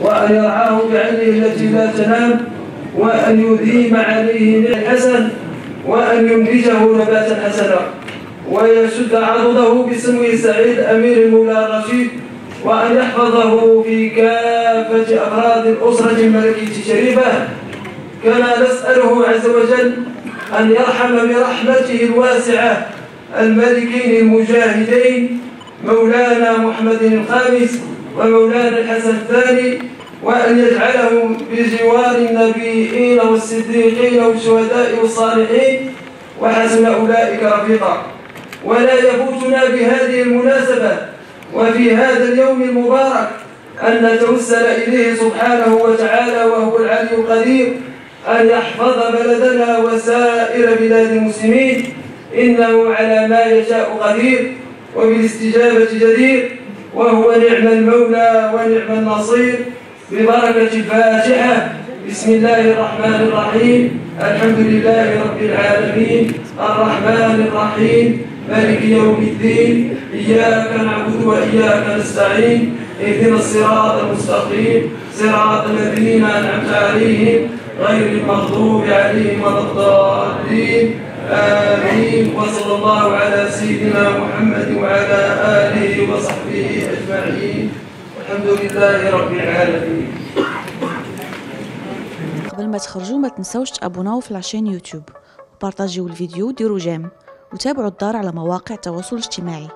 وأن يرعاه بعينه التي لا تنام وأن يديم عليه الحسن وأن ينتجه نباتا حسنا ويشد عضده باسمه سعيد أمير المولى الرشيد وأن يحفظه في كافة أفراد الأسرة الملكية الشريفة كما نسأله عز وجل أن يرحم برحمته الواسعة الملكين المجاهدين مولانا محمد الخامس ومولانا الحسن الثاني وأن يجعلهم بجوار النبيين والصديقين والشهداء والصالحين وحسن أولئك رفيقا. ولا يفوتنا بهذه المناسبة وفي هذا اليوم المبارك أن نتوسل إليه سبحانه وتعالى وهو العلي القدير أن يحفظ بلدنا وسائر بلاد المسلمين. إنه على ما يشاء قدير وبالاستجابة جدير. وهو نعم المولى ونعم النصير. ببركة الفاتحة. بسم الله الرحمن الرحيم. الحمد لله رب العالمين. الرحمن الرحيم. مالك يوم الدين. إياك نعبد وإياك نستعين. اهدنا الصراط المستقيم. صراط الذين أنعمت عليهم غير المغضوب عليهم ولا الضالين. آمين وصلى الله على سيدنا محمد وعلى آله وصحبه أجمعين. والحمد لله رب العالمين. قبل ما تخرجوا ما تنسوش تابوناو في العشان يوتيوب. وبارطاجيو الفيديو وديروا جيم. وتابعوا الدار على مواقع التواصل الاجتماعي.